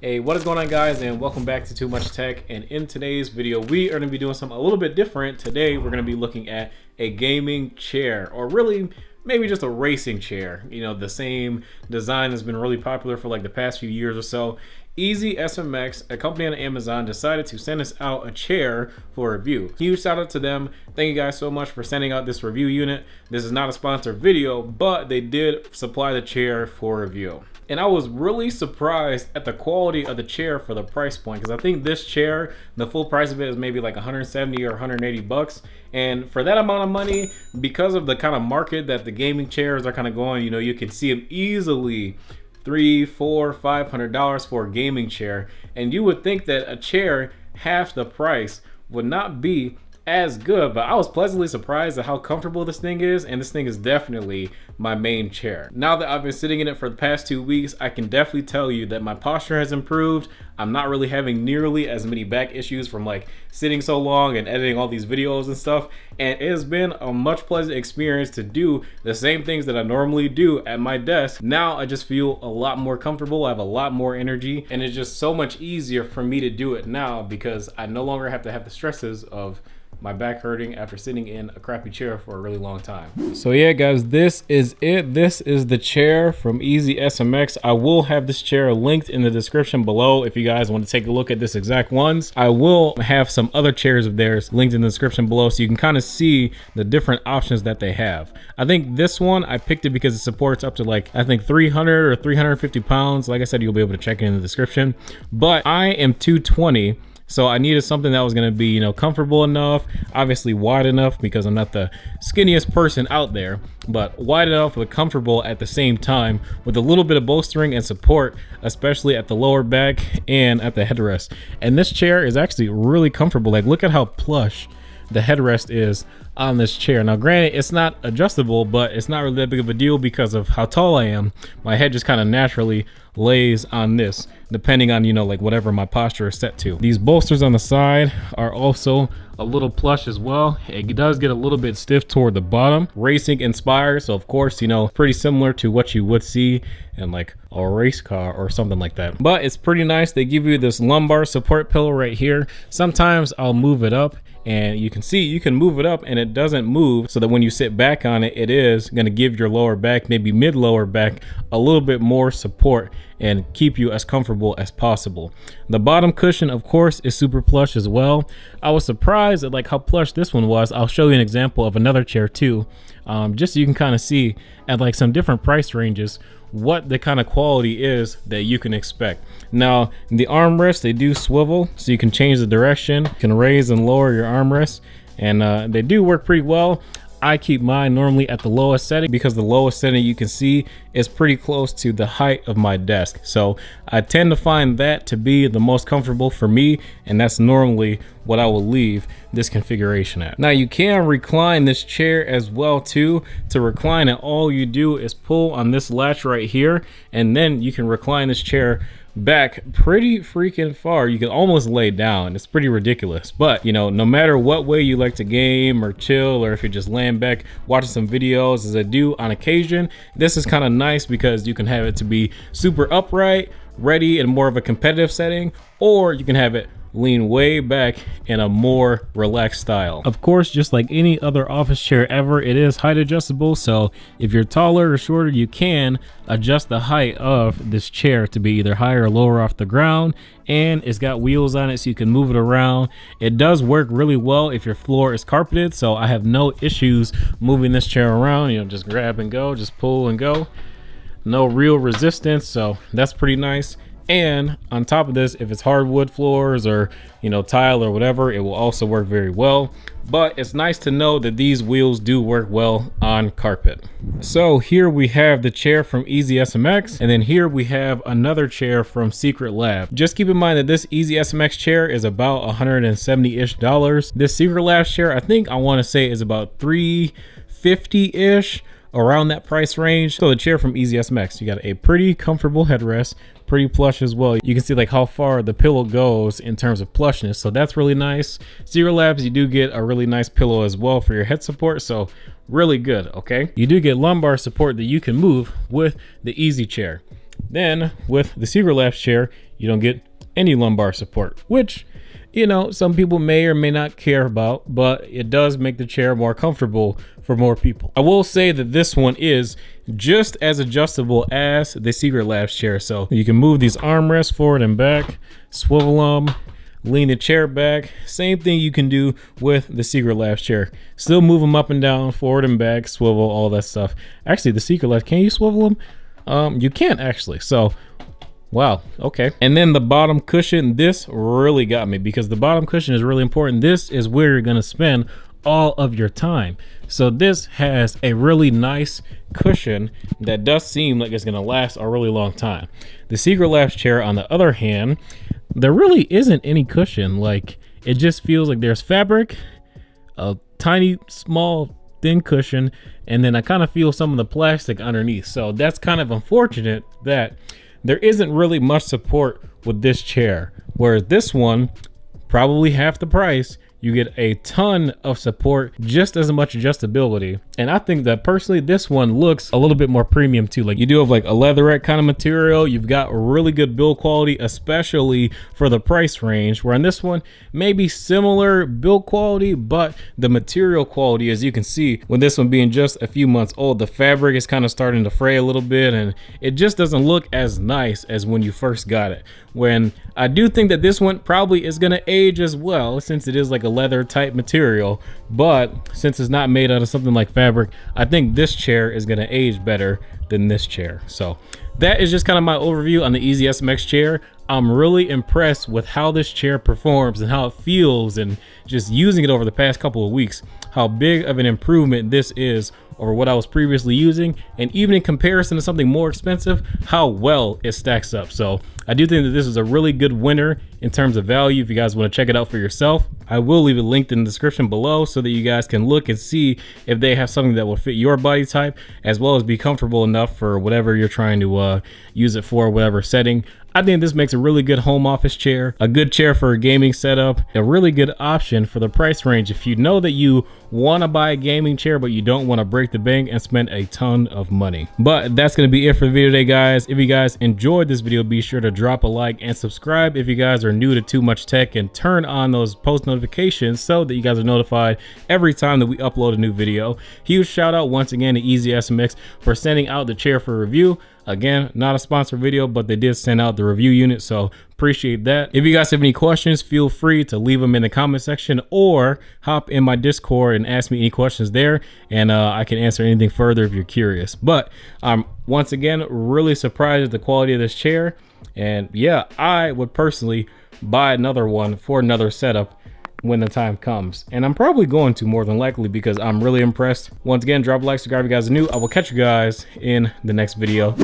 Hey, what is going on guys and welcome back to Too Much Tech and in today's video we are going to be doing something a little bit different. Today we're going to be looking at a gaming chair or really maybe just a racing chair. You know, the same design has been really popular for like the past few years or so. Easy SMX, a company on Amazon, decided to send us out a chair for review. Huge shout out to them. Thank you guys so much for sending out this review unit. This is not a sponsored video, but they did supply the chair for review. And I was really surprised at the quality of the chair for the price point because I think this chair, the full price of it is maybe like 170 or 180 bucks. And for that amount of money, because of the kind of market that the gaming chairs are kind of going, you know, you can see them easily three, four, five hundred dollars for a gaming chair. And you would think that a chair half the price would not be as good, but I was pleasantly surprised at how comfortable this thing is, and this thing is definitely my main chair. Now that I've been sitting in it for the past two weeks, I can definitely tell you that my posture has improved. I'm not really having nearly as many back issues from like sitting so long and editing all these videos and stuff, and it has been a much pleasant experience to do the same things that I normally do at my desk. Now I just feel a lot more comfortable, I have a lot more energy, and it's just so much easier for me to do it now because I no longer have to have the stresses of my back hurting after sitting in a crappy chair for a really long time. So yeah, guys, this is it. This is the chair from Easy SMX. I will have this chair linked in the description below if you guys want to take a look at this exact ones. I will have some other chairs of theirs linked in the description below so you can kind of see the different options that they have. I think this one, I picked it because it supports up to like, I think 300 or 350 pounds. Like I said, you'll be able to check it in the description. But I am 220 so I needed something that was going to be, you know, comfortable enough, obviously wide enough because I'm not the skinniest person out there, but wide enough but comfortable at the same time with a little bit of bolstering and support, especially at the lower back and at the headrest. And this chair is actually really comfortable. Like look at how plush the headrest is on this chair. Now granted, it's not adjustable, but it's not really that big of a deal because of how tall I am. My head just kind of naturally lays on this depending on you know like whatever my posture is set to. These bolsters on the side are also a little plush as well. It does get a little bit stiff toward the bottom. Racing inspired so of course you know pretty similar to what you would see in like a race car or something like that. But it's pretty nice. They give you this lumbar support pillow right here. Sometimes i'll move it up and you can see you can move it up and it doesn't move so that when you sit back on it it is going to give your lower back maybe mid lower back a little bit more support and keep you as comfortable as possible the bottom cushion of course is super plush as well i was surprised at like how plush this one was i'll show you an example of another chair too um, just so you can kind of see at like some different price ranges what the kind of quality is that you can expect. Now, the armrests, they do swivel, so you can change the direction, you can raise and lower your armrests, and uh, they do work pretty well. I keep mine normally at the lowest setting because the lowest setting you can see is pretty close to the height of my desk. So I tend to find that to be the most comfortable for me and that's normally what I will leave this configuration at. Now you can recline this chair as well too. To recline it, all you do is pull on this latch right here and then you can recline this chair back pretty freaking far. You can almost lay down. It's pretty ridiculous. But, you know, no matter what way you like to game or chill or if you're just laying back watching some videos as I do on occasion, this is kind of nice because you can have it to be super upright, ready in more of a competitive setting, or you can have it lean way back in a more relaxed style. Of course, just like any other office chair ever, it is height adjustable. So if you're taller or shorter, you can adjust the height of this chair to be either higher or lower off the ground. And it's got wheels on it so you can move it around. It does work really well if your floor is carpeted. So I have no issues moving this chair around. You know, just grab and go, just pull and go. No real resistance. So that's pretty nice. And on top of this, if it's hardwood floors or, you know, tile or whatever, it will also work very well. But it's nice to know that these wheels do work well on carpet. So here we have the chair from Easy SMX. And then here we have another chair from Secret Lab. Just keep in mind that this Easy SMX chair is about 170-ish dollars. This Secret Lab chair, I think I want to say is about 350-ish around that price range. So the chair from Easy SMX, you got a pretty comfortable headrest, pretty plush as well. You can see like how far the pillow goes in terms of plushness. So that's really nice. Secret Labs, you do get a really nice pillow as well for your head support. So really good, okay? You do get lumbar support that you can move with the Easy chair. Then with the Secret Labs chair, you don't get any lumbar support, which you know, some people may or may not care about, but it does make the chair more comfortable for more people. I will say that this one is just as adjustable as the Secret Labs chair. So you can move these armrests forward and back, swivel them, lean the chair back. Same thing you can do with the Secret Labs chair. Still move them up and down, forward and back, swivel, all that stuff. Actually, the Secret Labs, can you swivel them? Um, you can't actually. So Wow, okay. And then the bottom cushion, this really got me because the bottom cushion is really important. This is where you're gonna spend all of your time. So this has a really nice cushion that does seem like it's gonna last a really long time. The Secret Labs chair, on the other hand, there really isn't any cushion. Like, it just feels like there's fabric, a tiny, small, thin cushion, and then I kind of feel some of the plastic underneath. So that's kind of unfortunate that there isn't really much support with this chair. Whereas this one, probably half the price, you get a ton of support, just as much adjustability. And I think that personally, this one looks a little bit more premium too. Like you do have like a leatherette kind of material. You've got really good build quality, especially for the price range. Where on this one, maybe similar build quality, but the material quality, as you can see, with this one being just a few months old, the fabric is kind of starting to fray a little bit and it just doesn't look as nice as when you first got it. When I do think that this one probably is gonna age as well, since it is like a leather type material, but since it's not made out of something like fabric, I think this chair is gonna age better than this chair. So that is just kind of my overview on the Easy SMX chair. I'm really impressed with how this chair performs and how it feels and just using it over the past couple of weeks, how big of an improvement this is over what I was previously using. And even in comparison to something more expensive, how well it stacks up. So I do think that this is a really good winner in terms of value if you guys want to check it out for yourself. I will leave it linked in the description below so that you guys can look and see if they have something that will fit your body type as well as be comfortable enough for whatever you're trying to uh, use it for, whatever setting. I think this makes a really good home office chair, a good chair for a gaming setup, a really good option for the price range. If you know that you want to buy a gaming chair but you don't want to break the bank and spend a ton of money. But that's going to be it for the video today guys. If you guys enjoyed this video, be sure to drop a like and subscribe if you guys are new to Too Much Tech and turn on those post notifications so that you guys are notified every time that we upload a new video. Huge shout out once again to Easy SMX for sending out the chair for review. Again, not a sponsored video, but they did send out the review unit, so appreciate that. If you guys have any questions, feel free to leave them in the comment section or hop in my Discord and ask me any questions there, and uh, I can answer anything further if you're curious. But I'm once again really surprised at the quality of this chair, and yeah, I would personally buy another one for another setup when the time comes. And I'm probably going to more than likely because I'm really impressed. Once again, drop a like, subscribe if you guys are new. I will catch you guys in the next video.